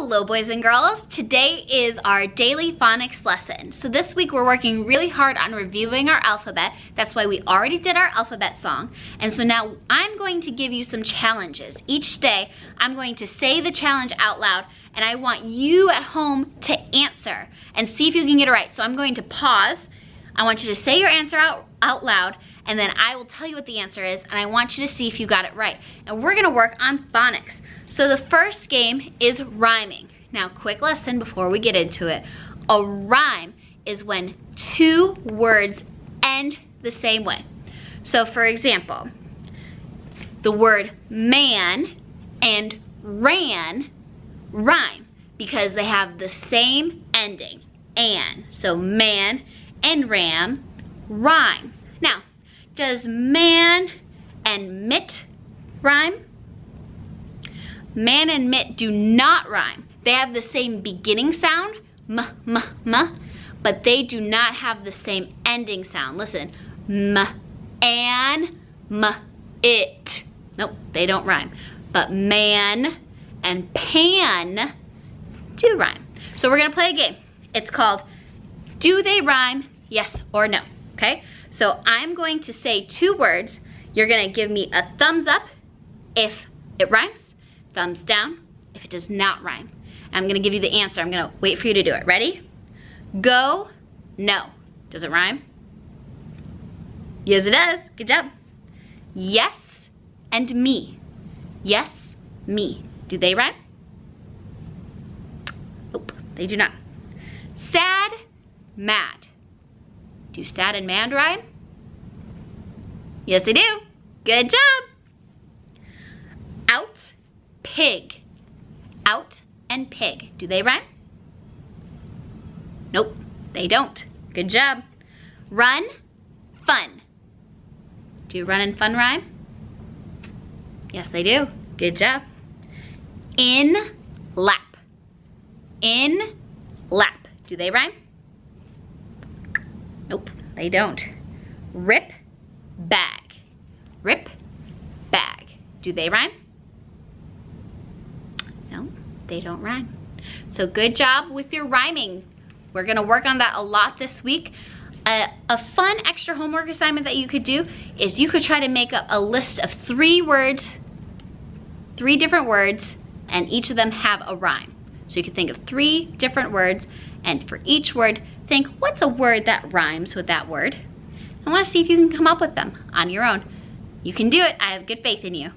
Hello boys and girls. Today is our daily phonics lesson. So this week we're working really hard on reviewing our alphabet. That's why we already did our alphabet song. And so now I'm going to give you some challenges. Each day I'm going to say the challenge out loud and I want you at home to answer and see if you can get it right. So I'm going to pause. I want you to say your answer out, out loud and then I will tell you what the answer is and I want you to see if you got it right. And we're gonna work on phonics. So the first game is rhyming. Now quick lesson before we get into it. A rhyme is when two words end the same way. So for example, the word man and ran rhyme because they have the same ending, an. So man and ram rhyme. Now, does man and mit rhyme? Man and mit do not rhyme. They have the same beginning sound, m, m, m, but they do not have the same ending sound. Listen, m, an, m, it. Nope, they don't rhyme. But man and pan do rhyme. So we're gonna play a game. It's called Do They Rhyme, Yes or No, okay? So I'm going to say two words. You're gonna give me a thumbs up if it rhymes, thumbs down if it does not rhyme. I'm gonna give you the answer. I'm gonna wait for you to do it. Ready? Go, no. Does it rhyme? Yes, it does. Good job. Yes and me. Yes, me. Do they rhyme? Nope, they do not. Sad, mad. Do sad and mad rhyme? Yes, they do. Good job. Out, pig. Out and pig. Do they rhyme? Nope, they don't. Good job. Run, fun. Do run and fun rhyme? Yes, they do. Good job. In, lap. In, lap. Do they rhyme? Nope, they don't. Rip, bag. Rip, bag. Do they rhyme? They don't rhyme. So good job with your rhyming. We're gonna work on that a lot this week. A, a, fun extra homework assignment that you could do is you could try to make up a list of three words, three different words, and each of them have a rhyme. So you could think of three different words, and for each word, think, what's a word that rhymes with that word? I wanna see if you can come up with them on your own. You can do it, I have good faith in you.